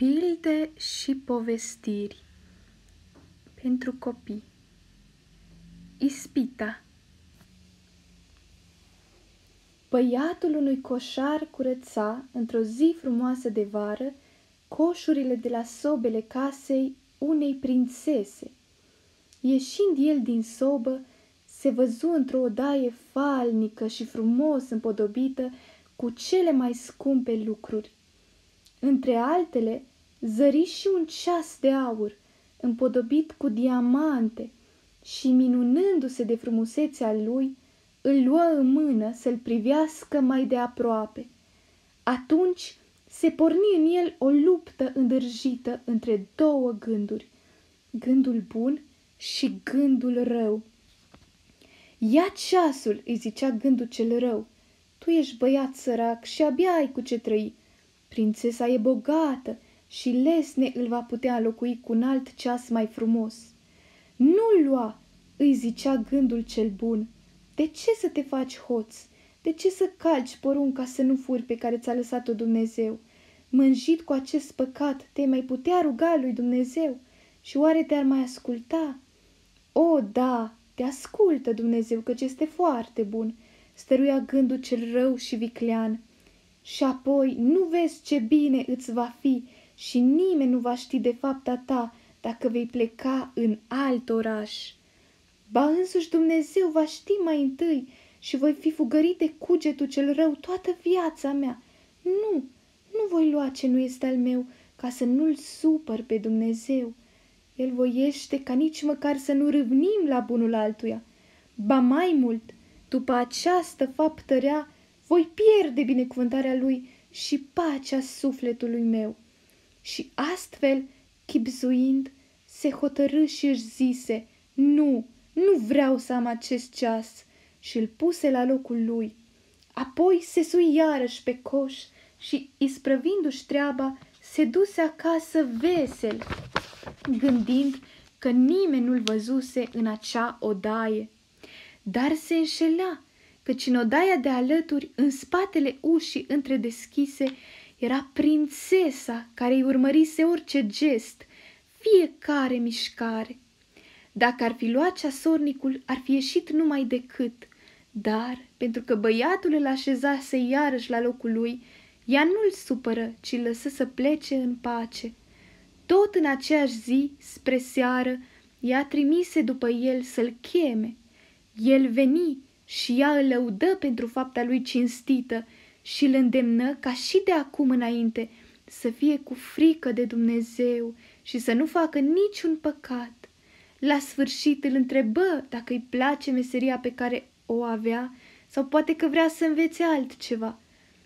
Pilde și povestiri pentru copii Ispita Băiatul unui coșar curăța, într-o zi frumoasă de vară, coșurile de la sobele casei unei prințese. Ieșind el din sobă, se văzu într-o odaie falnică și frumos împodobită cu cele mai scumpe lucruri. Între altele, zări și un ceas de aur, împodobit cu diamante, și minunându-se de frumusețea lui, îl luă în mână să-l privească mai de aproape. Atunci se porni în el o luptă îndârjită între două gânduri, gândul bun și gândul rău. Ia ceasul, îi zicea gândul cel rău, tu ești băiat sărac și abia ai cu ce trăi. Prințesa e bogată și lesne îl va putea înlocui cu un alt ceas mai frumos. Nu lua, îi zicea gândul cel bun. De ce să te faci hoț? De ce să calci porunca să nu furi pe care ți-a lăsat-o Dumnezeu? Mânjit cu acest păcat, te mai putea ruga lui Dumnezeu? Și oare te-ar mai asculta? O, da, te ascultă Dumnezeu, căci este foarte bun, stăruia gândul cel rău și viclean. Și apoi nu vezi ce bine îți va fi și nimeni nu va ști de fapta ta dacă vei pleca în alt oraș. Ba însuși Dumnezeu va ști mai întâi și voi fi fugărit de cugetul cel rău toată viața mea. Nu, nu voi lua ce nu este al meu ca să nu-l supăr pe Dumnezeu. El voiește ca nici măcar să nu râvnim la bunul altuia. Ba mai mult, după această faptă rea, voi pierde binecuvântarea lui și pacea sufletului meu. Și astfel, chipzuind, se hotărâ și își zise, nu, nu vreau să am acest ceas și îl puse la locul lui. Apoi se sui iarăși pe coș și, isprăvindu-și treaba, se duse acasă vesel, gândind că nimeni nu-l văzuse în acea odaie. Dar se înșela, căci în odaia de alături, în spatele ușii întredeschise, era prințesa care îi urmărise orice gest, fiecare mișcare. Dacă ar fi luat ceasornicul, ar fi ieșit numai decât, dar, pentru că băiatul îl așezase iarăși la locul lui, ea nu-l supără, ci îl lăsă să plece în pace. Tot în aceeași zi, spre seară, ea trimise după el să-l cheme. El veni și ea îl lăudă pentru fapta lui cinstită și îl îndemnă ca și de acum înainte să fie cu frică de Dumnezeu și să nu facă niciun păcat. La sfârșit îl întrebă dacă îi place meseria pe care o avea sau poate că vrea să învețe altceva.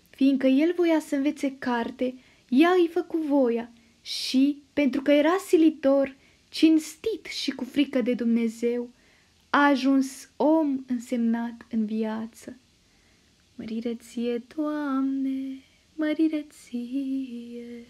Fiindcă el voia să învețe carte, ea îi făcu voia și, pentru că era silitor, cinstit și cu frică de Dumnezeu, a ajuns om însemnat în viață. Mărire ție, Doamne, mărire ție!